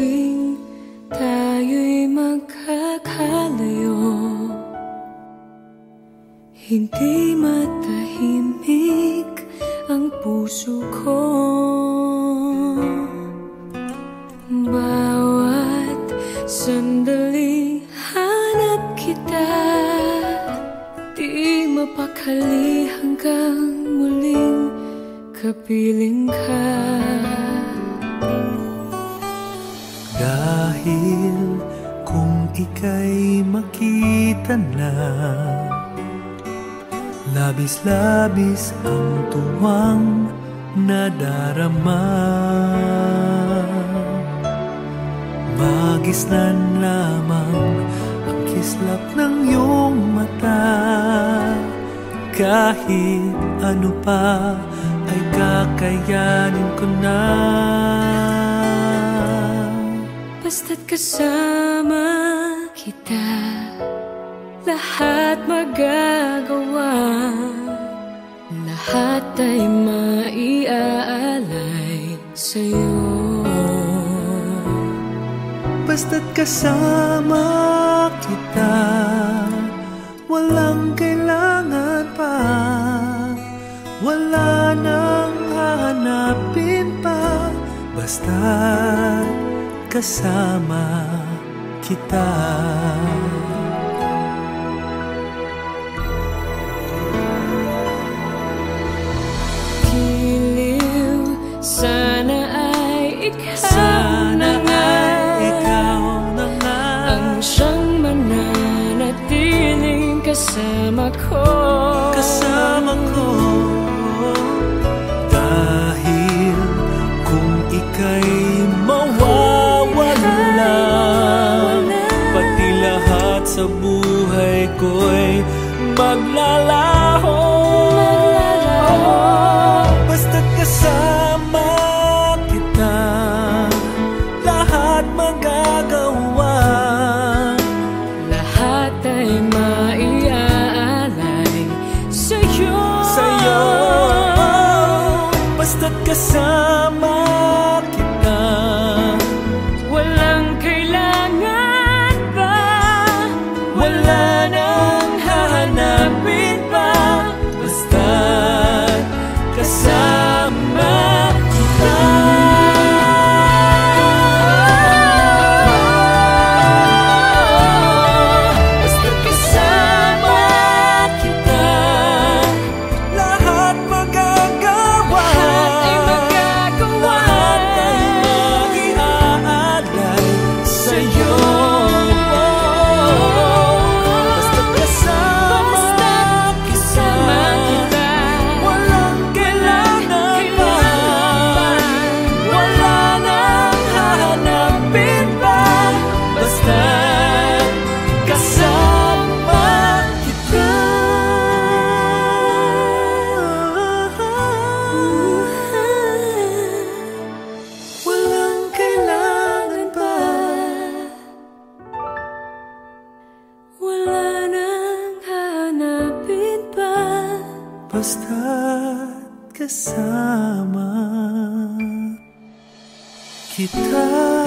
Tuwing tayo'y magkakalayo. Hindi matahimik ang puso ko. Bawat sandali hanap kita. Di mapakali hanggang muling kapiling ka Dahil kung ika'y makita na Labis-labis ang tuwang nadarama. Magisnan lamang ang kislap ng iyong mata. Kahit ano pa ay kakayanin ko na Basta't kasama kita Lahat magagawa. Lahat ay maiaalay sa'yo. Basta't kasama kita Walang kailangan pa. Wala nang hahanapin pa. Basta't kasama kita maglalaho. Basta't kasama kita Lahat magagawa. Lahat ay maiaalay sa'yo. Sa'yo. Basta't kasama kita. Walang kailangan pa Basta't kasama. Kita